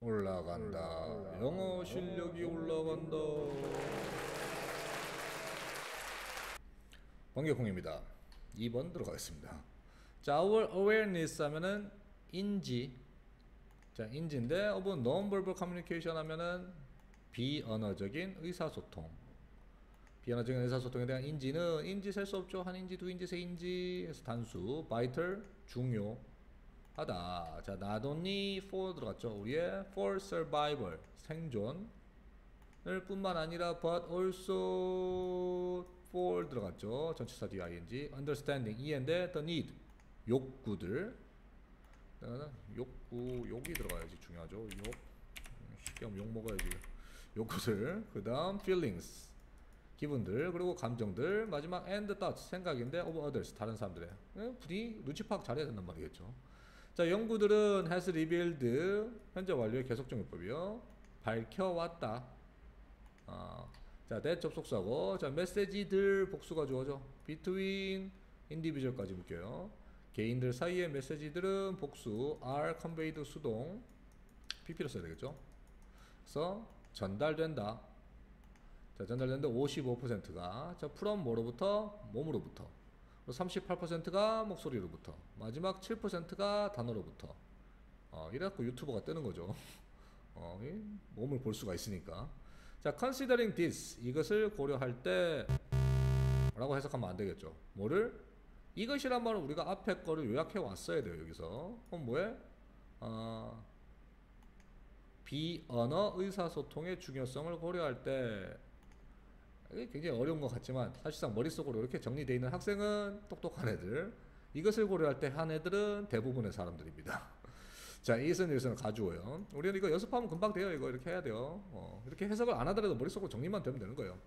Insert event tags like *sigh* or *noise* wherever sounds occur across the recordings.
올라간다. 영어 실력이 올라간다. 번개콩입니다. 2번 들어가겠습니다. 자, our awareness 하면은 인지. 자, 인지인데 of non-verbal communication 하면은 비언어적인 의사소통. 비언어적인 의사소통에 대한 인지는 인지 셀 수 없죠. 한 인지, 두 인지, 세 인지. 그래서 단수 vital 중요. 하다. 자, not only for 들어갔죠. 우리의 for survival 생존 을 뿐만 아니라 but also for 들어갔죠. 전치사 뒤 ing understanding 이해인데 the need 욕구들 욕구 욕이 들어가야지 중요하죠. 욕 쉽게 하면 욕 먹어야지. 욕구들 그 다음 feelings 기분들 그리고 감정들 마지막 and thoughts 생각인데 of others 다른 사람들의 분위 눈치 파악 잘해야 된단 말이겠죠. 자, 연구들은 has revealed 현재 완료의 계속적용법이요. 밝혀왔다. 어, 자, that 접속사고 자, 메시지들 복수가 주어져. between individual까지 묶여요. 개인들 사이의 메시지들은 복수 are conveyed 수동 pp로 써야 되겠죠. 그래서 전달된다. 자, 전달된다 55%가 자, from 뭐로부터 몸으로부터 38%가 목소리로부터 마지막 7%가 단어로부터. 어, 이래갖고 유튜버가 뜨는 거죠. *laughs* 어, 몸을 볼 수가 있으니까. 자 considering this 이것을 고려할 때 라고 해석하면 안 되겠죠. 뭐를? 이것이란 말은 우리가 앞에 거를 요약해 왔어야 돼요 여기서. 그럼 뭐에? 어, 비언어 의사소통의 중요성을 고려할 때 굉장히 어려운 것 같지만 사실상 머릿속으로 이렇게 정리되어 있는 학생은 똑똑한 애들. 이것을 고려할 때 한 애들은 대부분의 사람들입니다. *laughs* 자 이것은 여기서는 가주어요. 우리는 이거 연습하면 금방 돼요. 이거 이렇게 해야 돼요. 어, 이렇게 해석을 안 하더라도 머릿속으로 정리만 되면 되는 거예요.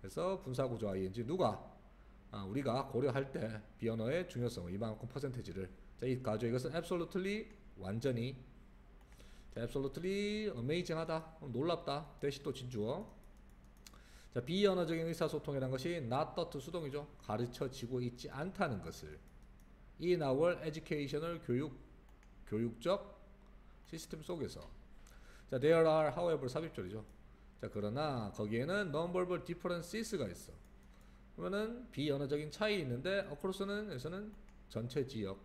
그래서 분사구조 ing 누가 아, 우리가 고려할 때 비언어의 중요성 이만큼 퍼센테지를. 자, 이 가주 이것은 absolutely 완전히. 자, absolutely amazing하다. 놀랍다. 대시 또 진주어 자, 비언어적인 의사소통이라는 것이 not t 수동이죠. 가르쳐지고 있지 않다는 것을 in our educational 교육 교육적 시스템 속에서 자, there are however 삽입절이죠. 자, 그러나 거기에는 non-verbal differences가 있어. 그러면은 비언어적인 차이 있는데 across는 에서는 전체 지역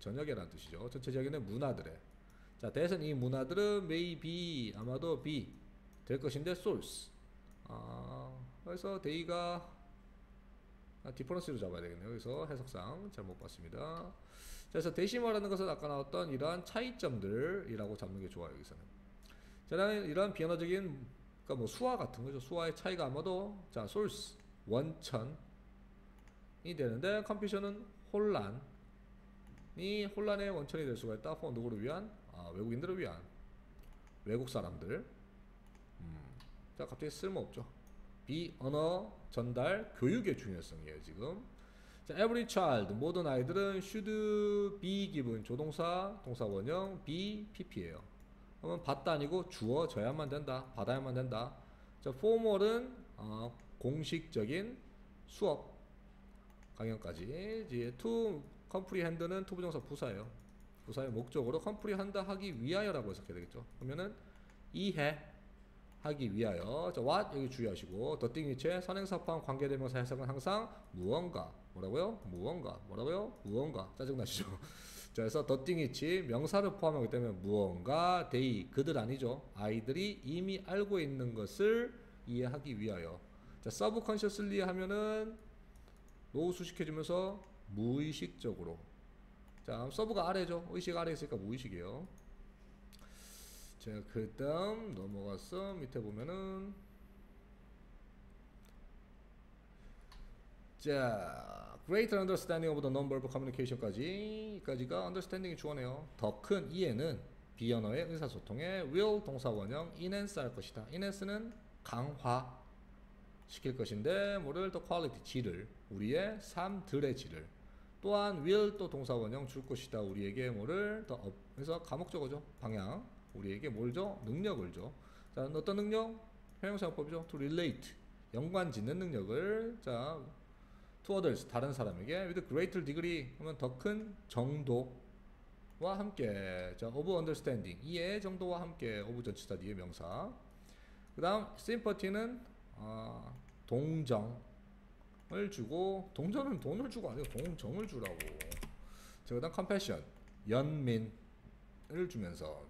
전역이라는 뜻이죠. 전체 지역에는 문화들의 자, 대선 이 문화들은 may be 아마도 be 될 것인데 source 아, 그래서 they가 아, difference로 잡아야 되겠네요. 그래서 해석상 잘못 봤습니다. 자, 그래서 these 뭐 하는 것은 아까 나왔던 이러한 차이점들이라고 잡는 게 좋아요. 여기서는. 자, 이러한 비언어적인 그러니까 뭐 수화 같은 거죠. 수화의 차이가 아마도 자, source 원천이 되는데 confusion은 혼란이 혼란의 원천이 될 수가 있다. 누구를 위한? 아, 외국인들을 위한 외국 사람들. 음. 자 갑자기 쓸모없죠. 비언어 전달 교육의 중요성이에요 지금. 자 every child 모든 아이들은 should be given 조동사 동사 원형 be pp예요. 그러면 받다 아니고 주어져야만 된다 받아야만 된다. 자 formal은 어, 공식적인 수업 강연까지. 이제 to comprehend는 to 부정사 부사예요. 부사의 목적으로 comprehend 하기 위하여라고 해석해야 되겠죠. 그러면은 이해 하기 위하여. 자, what? 여기 주의하시고. The thing 위치에 선행사 포함 관계대명사 해석은 항상 무언가. 뭐라고요? 무언가. 뭐라고요? 무언가. 짜증나시죠? *laughs* 자 그래서 the thing 위치 명사를 포함하기 때문에 무언가 they 그들 아니죠? 아이들이 이미 알고 있는 것을 이해하기 위하여. 자 subconsciously 하면은 노후 수식해주면서 무의식적으로. 자 서브가 아래죠? 의식 아래 있으니까 무의식이에요 자, 그 다음 넘어가서 밑에 보면은 자, greater understanding of the non-verbal communication까지 까지가 understanding이 주어네요. 더 큰 이해는 비언어의 의사소통에 will 동사 원형 enhance 할 것이다. enhance는 강화 시킬 것인데 뭐를 더 quality 질을 우리의 삶들의 질을 또한 will 또 동사 원형 줄 것이다. 우리에게 뭐를 더 us, 그래서 간접목적어죠 방향 우리에게 뭘 줘? 능력을 줘. 자, 어떤 능력? 형용사용법이죠. to relate. 연관 짓는 능력을 자, to others 다른 사람에게 with greater degree 하면 더 큰 정도 함께 자 of understanding 이해 정도와 함께 of 전치사 뒤에 명사 그다음 sympathy는 아, 동정을 주고 동정은 돈을 주고 아니고 동정을 주라고 자 그다음 compassion 연민을 주면서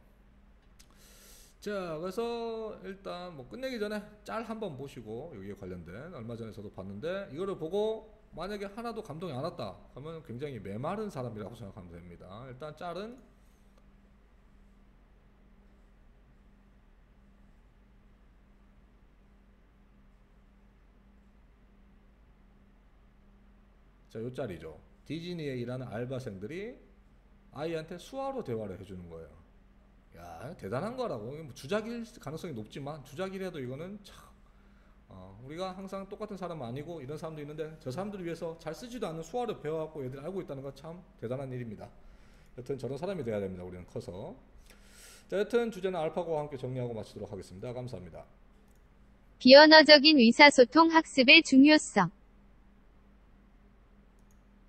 자 그래서 일단 뭐 끝내기 전에 짤 한번 보시고 여기에 관련된 얼마 전에 저도 봤는데 이거를 보고 만약에 하나도 감동이 안 왔다 하면 굉장히 메마른 사람이라고 생각하면 됩니다 일단 짤은 자, 요 짤이죠. 디즈니에 일하는 알바생들이 아이한테 수화로 대화를 해주는 거예요. 야, 대단한 거라고. 뭐 주작일 가능성이 높지만 주작이라도 이거는 참 어, 우리가 항상 똑같은 사람은 아니고 이런 사람도 있는데 저 사람들을 위해서 잘 쓰지도 않는 수화를 배워갖고 얘들이 알고 있다는 건 참 대단한 일입니다. 여튼 저런 사람이 돼야 됩니다. 우리는 커서. 자, 여튼 주제는 알파고와 함께 정리하고 마치도록 하겠습니다. 감사합니다. 비언어적인 의사소통 학습의 중요성